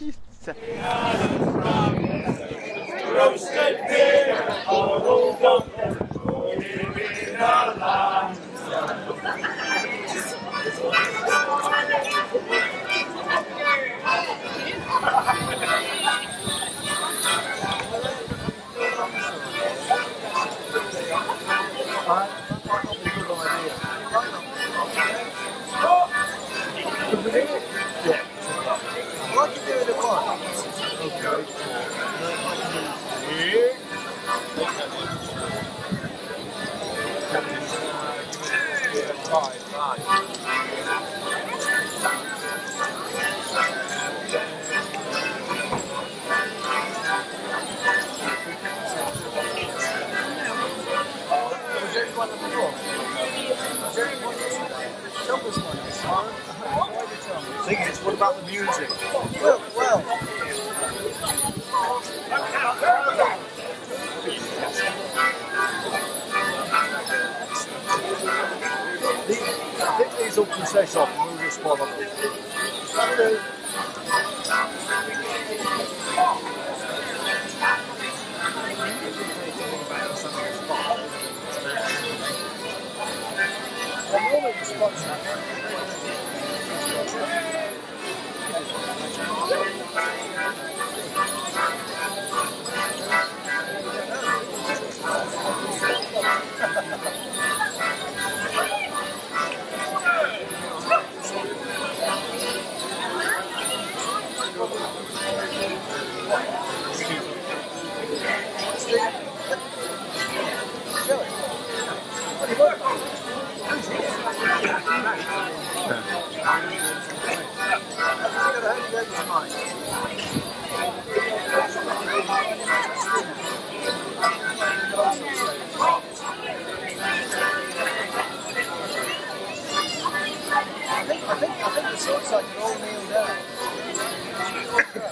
Land. What Me? Thing is, what about the music? Well, well. Think these off and follow them. Well, the spots Yeah.